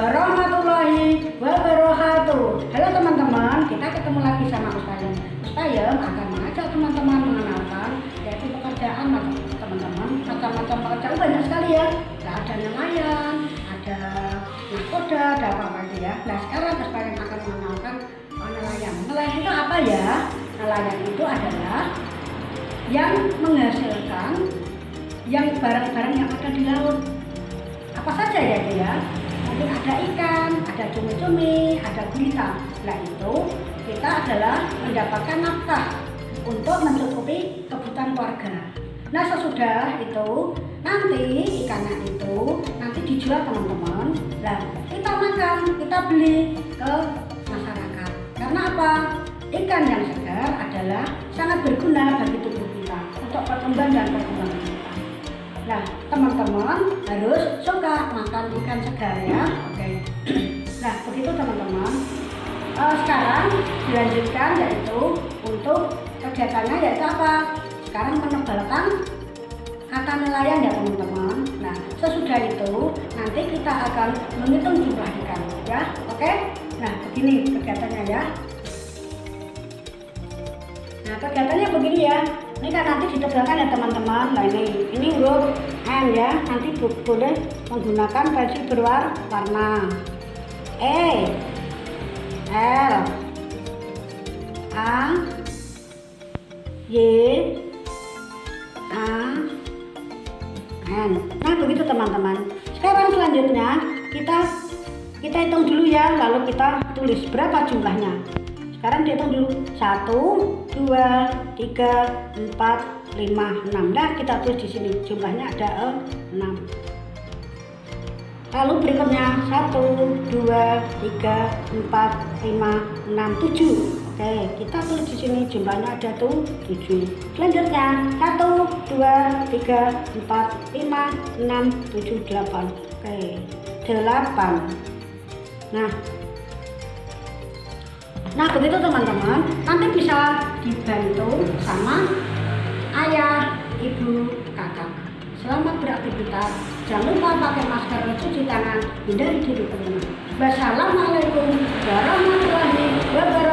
warahmatullahi wabarakatuh. Halo teman-teman, kita ketemu lagi sama Ustayem Ustayem akan mengajak teman-teman mengenalkan yaitu pekerjaan teman-teman. Macam-macam pekerjaan banyak sekali ya. Ada nelayan, ada nakoda, ada apa lagi ya. Nah sekarang Ustayem akan mengenalkan nelayan Nelayan itu apa ya? Nelayan itu adalah yang menghasilkan yang barang-barang yang ada di laut. Apa saja ya itu ya? Mungkin ada ikan ada cumi-cumi ada gurita nah itu kita adalah mendapatkan nafkah untuk mencukupi kebutuhan keluarga. Nah sesudah itu nanti ikannya itu nanti dijual teman-teman. Nah kita makan kita beli ke masyarakat. Karena apa? Ikan yang segar adalah sangat berguna bagi tubuh kita untuk perkembangan dan perkembangan kita. Nah, teman-teman harus suka makan ikan segar ya. Begitu teman-teman. Eh, sekarang dilanjutkan yaitu untuk kegiatannya yaitu apa? Sekarang menebalkan kata nelayan ya teman-teman. Nah, sesudah itu nanti kita akan menghitung jumlah ikan ya. Oke? Nah, begini kegiatannya ya. Nah, kegiatannya begini ya. Ini kan nanti ditebalkan ya teman-teman. Nah, ini ini huruf N ya. Nanti bo- boleh menggunakan pensil berwarna E L A Y A N. Nah, begitu teman-teman. Sekarang selanjutnya kita kita hitung dulu ya, lalu kita tulis berapa jumlahnya. Sekarang dihitung dulu. 1 2 3 4 5 6. Nah, kita tulis di sini. Jumlahnya ada 6. Lalu berikutnya 1 2 3 4 5 6 7. Oke, kita tulis di sini jumlahnya ada tuh 7. Selanjutnya 1 2 3 4 5 6 7 8. Oke, 8. Nah, Nah begitu teman-teman, nanti bisa dibantu sama ayah, ibu, kakak selamat beraktivitas, jangan lupa pakai masker, cuci tangan, hindari duduk kerumunan. Wassalamualaikum warahmatullahi wabarakatuh.